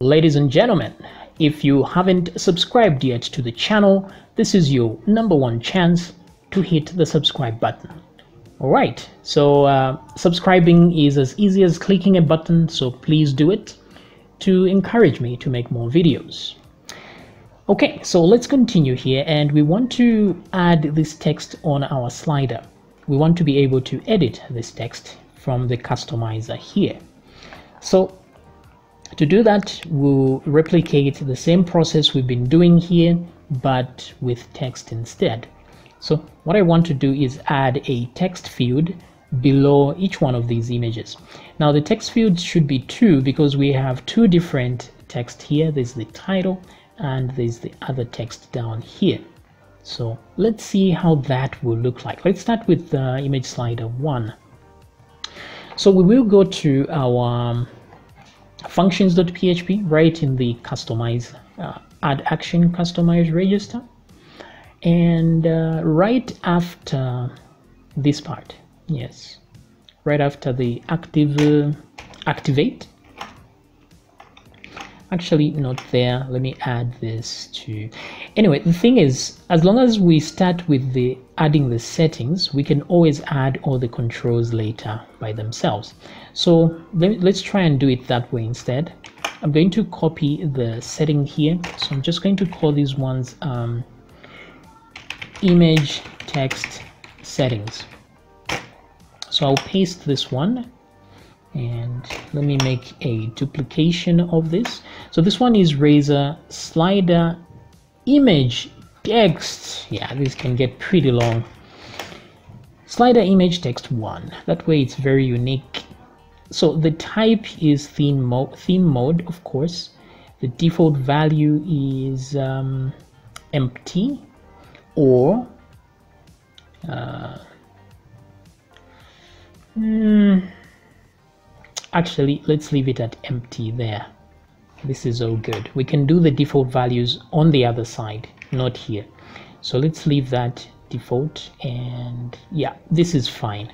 Ladies and gentlemen, if you haven't subscribed yet to the channel, this is your number one chance to hit the subscribe button. Alright, so uh, subscribing is as easy as clicking a button, so please do it to encourage me to make more videos. Okay, so let's continue here and we want to add this text on our slider. We want to be able to edit this text from the customizer here. So to do that, we'll replicate the same process we've been doing here, but with text instead. So what I want to do is add a text field below each one of these images. Now the text fields should be two because we have two different text here. There's the title and there's the other text down here. So let's see how that will look like. Let's start with the image slider one. So we will go to our um, functions.php right in the customize uh, add action customize register. And uh, right after this part yes right after the active uh, activate. Actually not there. Let me add this to anyway the thing is as long as we start with the adding the settings we can always add all the controls later by themselves so let, us try and do it that way instead. I'm going to copy the setting here. So i'm just going to call these ones um, image text settings. So i'll paste this one and let me make a duplication of this. So this one is razor slider image text. Yeah this can get pretty long. Slider image text one. That way it's very unique so the type is theme mode theme mode of course. The default value is um, empty or uh, mm, actually let's leave it at empty there. This is all good. We can do the default values on the other side not here. So let's leave that default and yeah this is fine.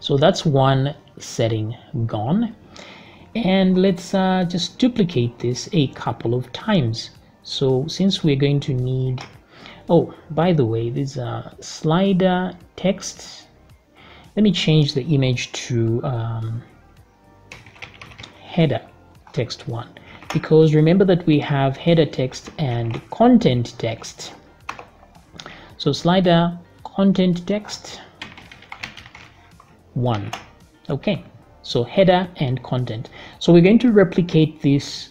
So that's one setting gone. And let's uh, just duplicate this a couple of times. So since we're going to need oh by the way this uh, slider text let me change the image to um, header text one. Because remember that we have header text and content text. So slider content text one okay so header and content so we're going to replicate this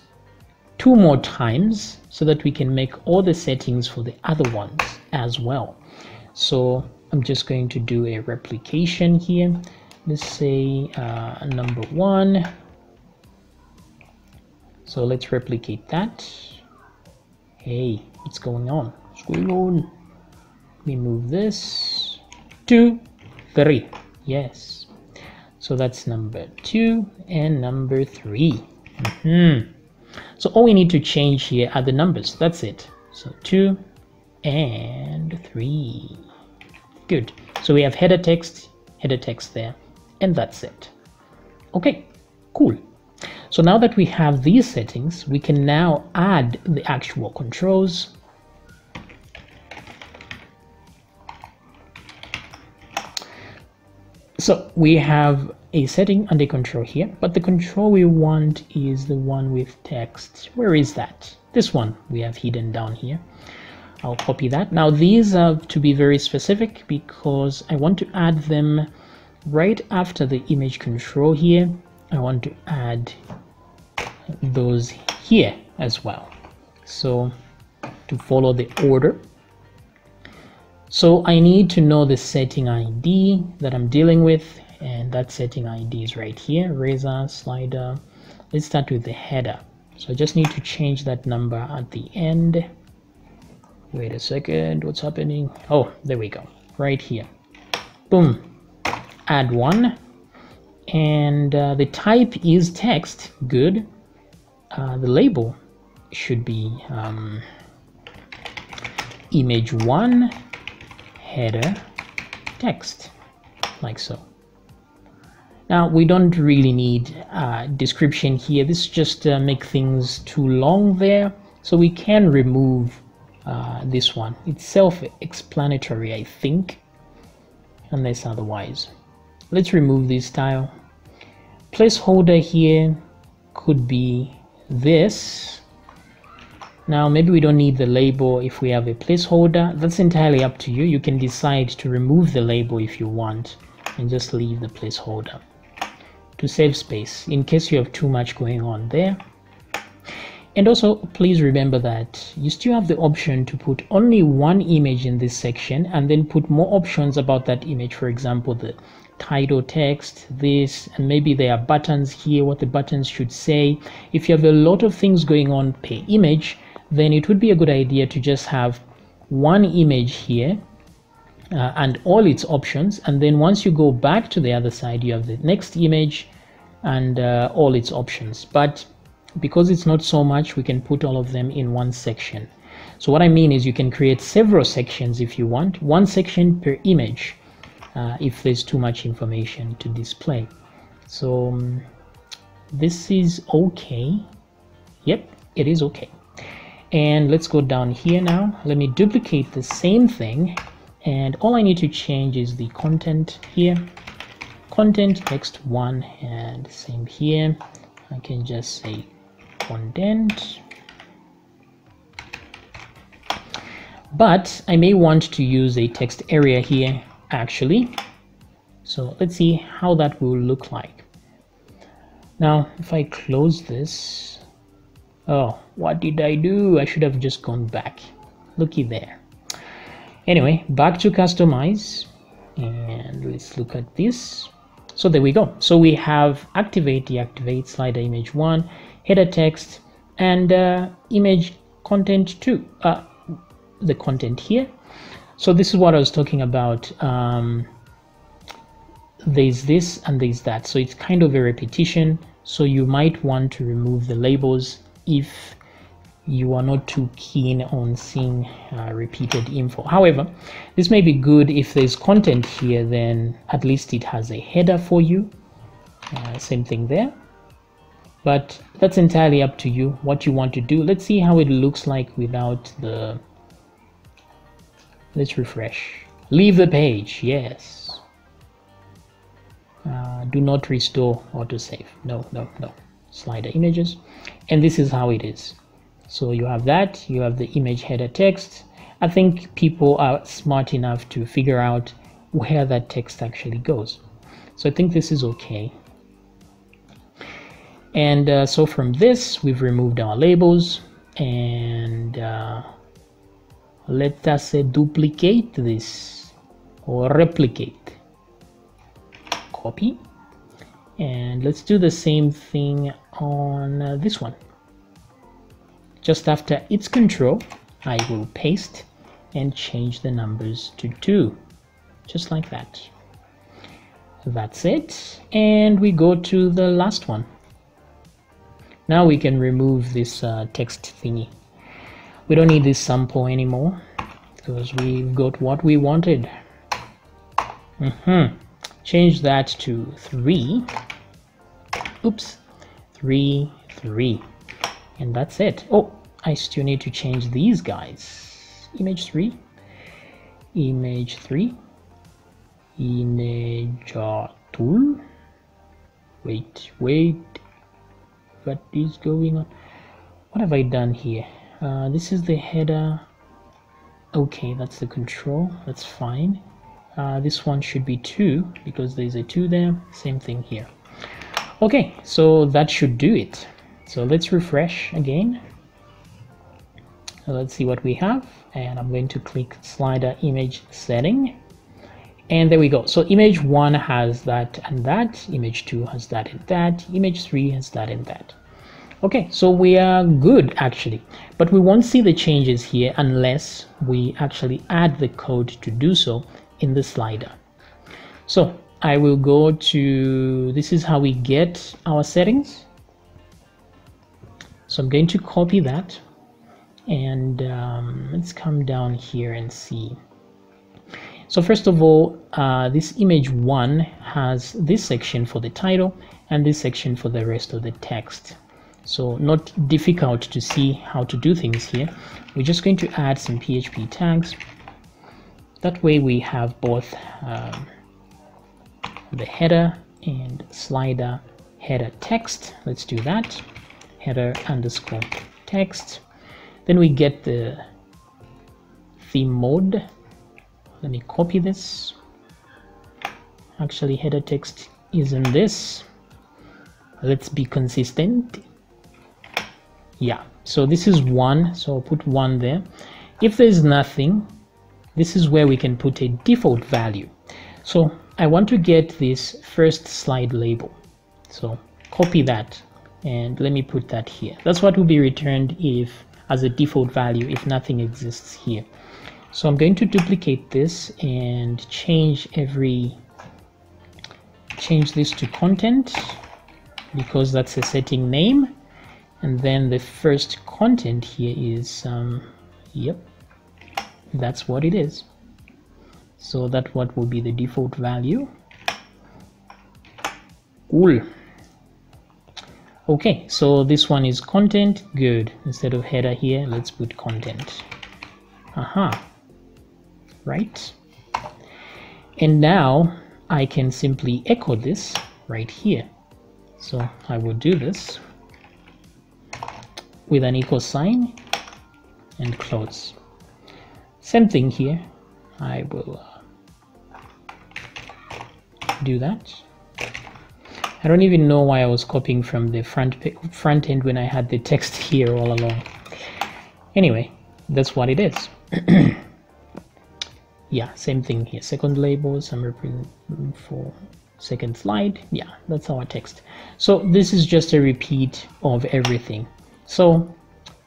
two more times so that we can make all the settings for the other ones as well so I'm just going to do a replication here let's say uh, number one so let's replicate that. Hey, what's going on? Let me move this. Two, three. Yes. So that's number two and number 3 mm -hmm. So all we need to change here are the numbers. That's it. So two and three. Good. So we have header text, header text there, and that's it. Okay, cool. So now that we have these settings, we can now add the actual controls. So we have a setting a control here, but the control we want is the one with text. Where is that? This one we have hidden down here. I'll copy that. Now these are to be very specific because I want to add them right after the image control here. I want to add those here as well so to follow the order so I need to know the setting ID that I'm dealing with and that setting ID is right here razor slider. Let's start with the header. So I just need to change that number at the end. Wait a second what's happening? Oh there we go right here. Boom add one. And uh, the type is text good. Uh, the label should be um, image one header text like so. Now we don't really need a description here. This just uh, make things too long there. So we can remove uh, this one. It's self-explanatory I think unless otherwise. Let's remove this style placeholder here could be this now maybe we don't need the label if we have a placeholder. That's entirely up to you. You can decide to remove the label if you want and just leave the placeholder to save space in case you have too much going on there. And also please remember that you still have the option to put only one image in this section and then put more options about that image. For example the title text this and maybe there are buttons here what the buttons should say. If you have a lot of things going on per image then it would be a good idea to just have one image here uh, and all its options. And then once you go back to the other side you have the next image and uh, all its options. But because it's not so much we can put all of them in one section. So what I mean is you can create several sections if you want one section per image uh, if there's too much information to display. So um, this is okay. Yep it is okay and let's go down here now. Let me duplicate the same thing. And all I need to change is the content here. Content text one and same here. I can just say content. But I may want to use a text area here actually. So let's see how that will look like. Now if I close this oh what did I do? I should have just gone back. Looky there. Anyway back to customize and let's look at this. So there we go. So we have activate deactivate slider image one header text and uh, image content two. Uh, the content here. So this is what I was talking about um, there's this and there's that. So it's kind of a repetition. So you might want to remove the labels if you are not too keen on seeing uh, repeated info. However, this may be good if there's content here, then at least it has a header for you. Uh, same thing there. But that's entirely up to you, what you want to do. Let's see how it looks like without the... Let's refresh. Leave the page, yes. Uh, do not restore autosave. No, no, no. Slider images. And this is how it is. So you have that you have the image header text. I think people are smart enough to figure out where that text actually goes. So i think this is okay. And uh, so from this we've removed our labels and uh, let us uh, duplicate this or replicate. Copy and let's do the same thing on uh, this one just after its control, I will paste and change the numbers to 2. Just like that. That's it. And we go to the last one. Now we can remove this uh, text thingy. We don't need this sample anymore because we've got what we wanted. Mm -hmm. Change that to 3. Oops. 3, 3 and that's it. Oh I still need to change these guys. Image 3 image 3 image tool. Wait wait. What is going on? What have I done here? Uh, this is the header. Okay that's the control. That's fine uh, this one should be 2 because there's a 2 there same thing here okay so that should do it so let's refresh again. Let's see what we have. And I'm going to click slider image setting. And there we go. So image one has that and that. Image two has that and that. Image three has that and that. Okay, so we are good actually, but we won't see the changes here unless we actually add the code to do so in the slider. So I will go to, this is how we get our settings. So I'm going to copy that and um, let's come down here and see. So first of all, uh, this image one has this section for the title and this section for the rest of the text. So not difficult to see how to do things here. We're just going to add some PHP tags. That way we have both um, the header and slider header text. Let's do that. Header underscore text. Then we get the theme mode. Let me copy this. Actually, header text is in this. Let's be consistent. Yeah, so this is one, so I'll put one there. If there's nothing, this is where we can put a default value. So I want to get this first slide label. So copy that and let me put that here. That's what will be returned if as a default value if nothing exists here. So I'm going to duplicate this and change every change this to content because that's a setting name and then the first content here is um, yep that's what it is. So that what will be the default value? Cool. Okay so this one is content. Good. Instead of header here let's put content. Aha. Right. And now I can simply echo this right here. So I will do this with an equal sign and close same thing here. I will uh, do that. I don't even know why I was copying from the front front end when I had the text here all along. Anyway that's what it is. Yeah same thing here. Second label represent for second slide. Yeah that's our text. So this is just a repeat of everything. So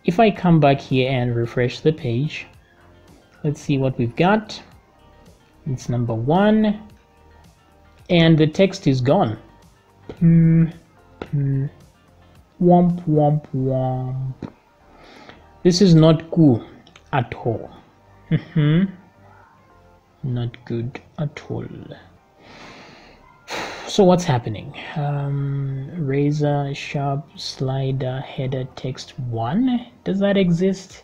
if I come back here and refresh the page let's see what we've got. It's number one. And the text is gone. Mm, mm, womp womp womp. This is not cool at all. Mm -hmm not good at all. So what's happening? Um, razor sharp slider header text one. Does that exist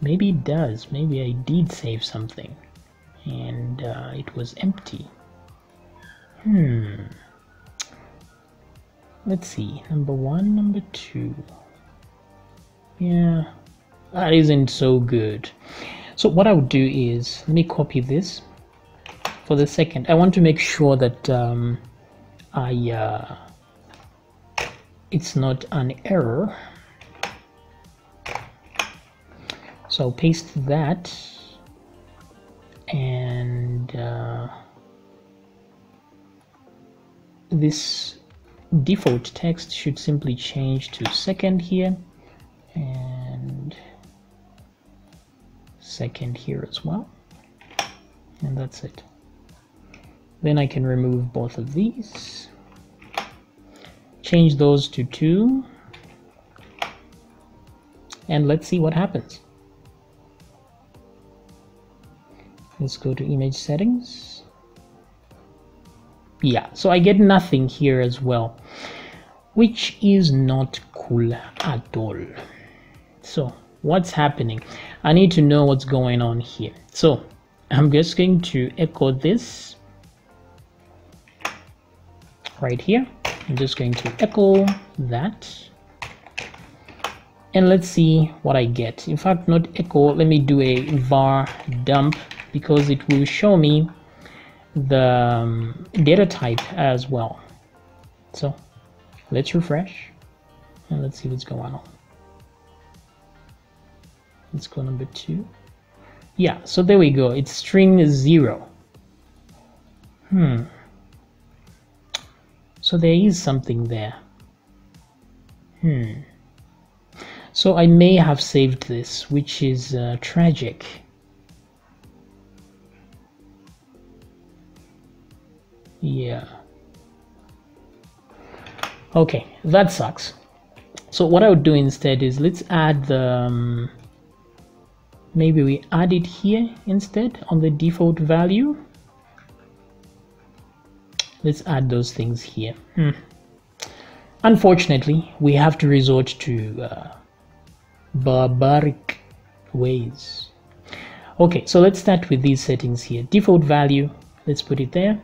maybe it does. Maybe I did save something. And uh, it was empty. Hmm. Let's see. Number one number two. Yeah. That isn't so good. So what I would do is let me copy this for the second. I want to make sure that um, I uh, it's not an error. So I'll paste that. And uh, this default text should simply change to second here. And second here as well. And that's it. Then I can remove both of these. Change those to two. And let's see what happens let's go to image settings. Yeah so I get nothing here as well which is not cool at all. So what's happening? I need to know what's going on here. So I'm just going to echo this right here. I'm just going to echo that. And let's see what I get. In fact not echo let me do a var dump because it will show me the um, data type as well. So let's refresh and let's see what's going on. Let's go number two. Yeah so there we go. It's string zero. Hmm. So there is something there. Hmm. So I may have saved this which is uh, tragic yeah. Okay that sucks. So what I would do instead is let's add the um, maybe we add it here instead on the default value. Let's add those things here. Hmm. unfortunately we have to resort to uh, barbaric ways. Okay so let's start with these settings here. Default value let's put it there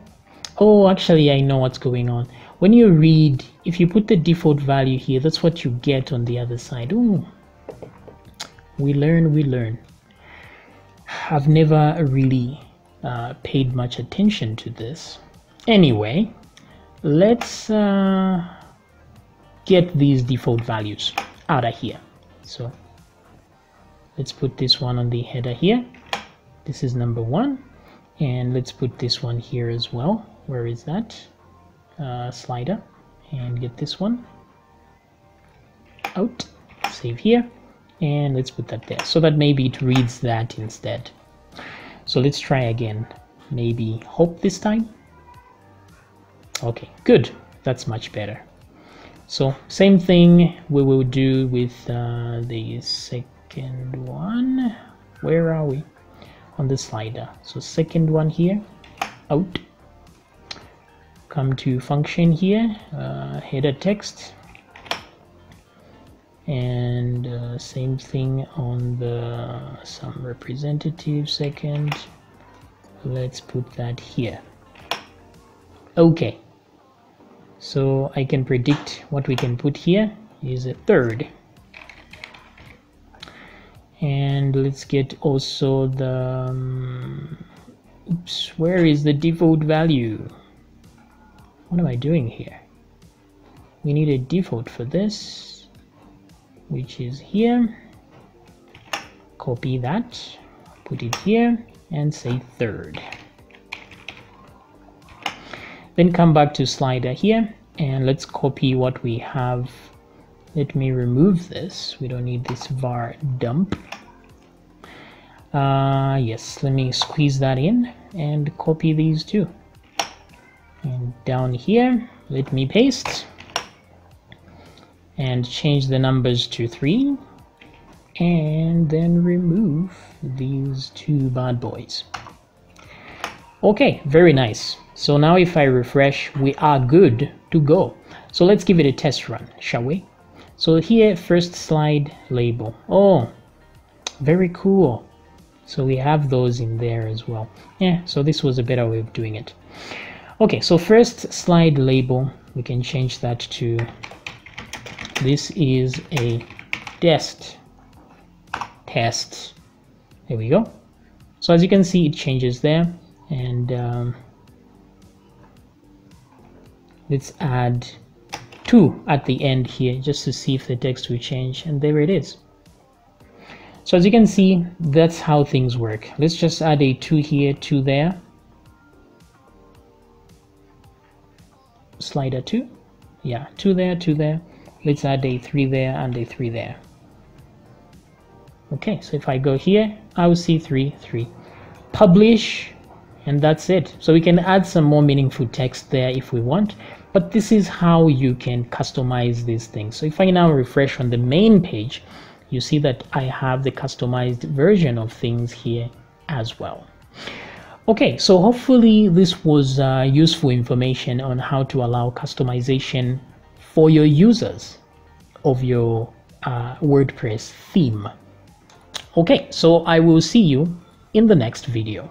oh actually I know what's going on. When you read if you put the default value here that's what you get on the other side. Ooh. we learn we learn. I've never really uh, paid much attention to this. Anyway let's uh, get these default values out of here. So let's put this one on the header here. This is number one. And let's put this one here as well where is that? Uh, slider. And get this one. Out. Save here. And let's put that there. So that maybe it reads that instead. So let's try again. Maybe hope this time. Okay good. That's much better. So same thing we will do with uh, the second one. Where are we? On the slider. So second one here. Out come to function here. Uh, header text. And uh, same thing on the some representative second. Let's put that here. Okay. So I can predict what we can put here is a third. And let's get also the um, oops where is the default value what am I doing here? We need a default for this which is here. Copy that put it here and say third. Then come back to slider here and let's copy what we have. Let me remove this. We don't need this var dump. Uh, yes let me squeeze that in and copy these two and down here let me paste and change the numbers to three and then remove these two bad boys okay very nice so now if I refresh, we are good to go. So let's give it a test run, shall we? So here, first slide label. Oh, very cool. So we have those in there as well. Yeah, so this was a better way of doing it. Okay, so first slide label, we can change that to, this is a test, test. There we go. So as you can see, it changes there. And um, let's add 2 at the end here just to see if the text will change and there it is so as you can see that's how things work let's just add a 2 here 2 there slider 2 yeah 2 there 2 there. Let's add a 3 there and a 3 there. Okay so if I go here I will see 3 3 publish and that's it. So we can add some more meaningful text there if we want but this is how you can customize these things. So if I now refresh on the main page you see that I have the customized version of things here as well okay so hopefully this was uh, useful information on how to allow customization for your users of your uh, WordPress theme. Okay so I will see you in the next video